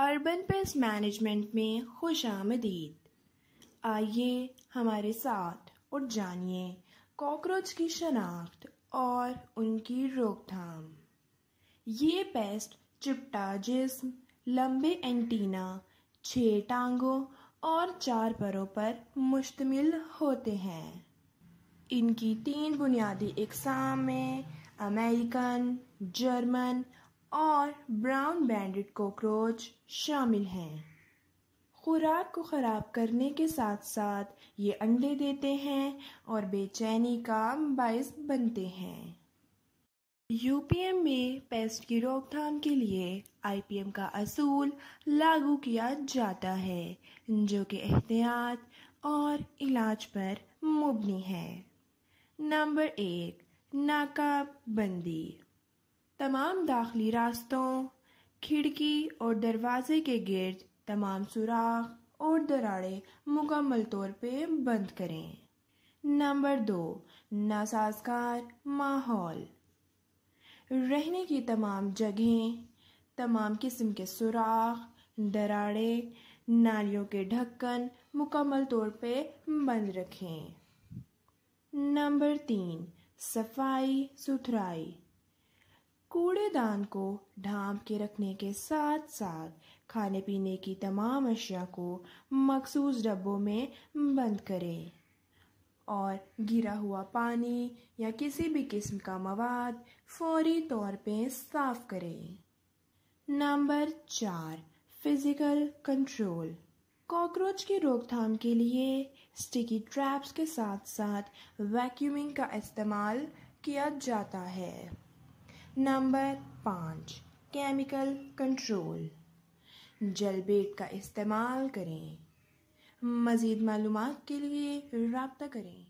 Urban pest management में खुश आमदीद। आइए हमारे साथ और जानिए कॉकरोच की शनाख्त और उनकी रोकथाम। ये पेस्ट चिपटा जिस्म, लंबे एंटीना छः टांगों और चार परों पर मुश्तमिल होते हैं। इनकी तीन बुनियादी इकसाम में अमेरिकन, जर्मन और ब्राउन बैंडेड कॉकरोच शामिल हैं। खुराक को ख़राब करने के साथ साथ ये अंडे देते हैं और बेचैनी का बायस बनते हैं। यूपीएम में पेस्ट की रोकथाम के लिए आईपीएम का असूल लागू किया जाता है, जो कि एहतियात और इलाज पर मुबनी है। नंबर एक, नाकाबंदी। तमाम दाखिली रास्तों, खिड़की और दरवाजे के गिर्द तमाम सुराख और दरारें मुकम्मल तौर पे बंद करें। नंबर दो, नासाजगार माहौल। रहने की तमाम जगहें, तमाम किस्म के सुराख दरारें, नालियों के ढक्कन मुकम्मल तौर पे बंद रखें। नंबर तीन सफ़ाई सुथराई कूड़ेदान को ढांप के रखने के साथ साथ खाने पीने की तमाम अशिया को मखसूस डब्बों में बंद करें। और गिरा हुआ पानी या किसी भी किस्म का मवाद फौरी तौर पे साफ़ करें। नंबर चार, फ़िज़िकल कंट्रोल। कॉकरोच की रोकथाम के लिए स्टिकी ट्रैप्स के साथ साथ वैक्यूमिंग का इस्तेमाल किया जाता है। नंबर पाँच, केमिकल कंट्रोल। जल बेट का इस्तेमाल करें। मज़ीद मालूम के लिए रबता करें।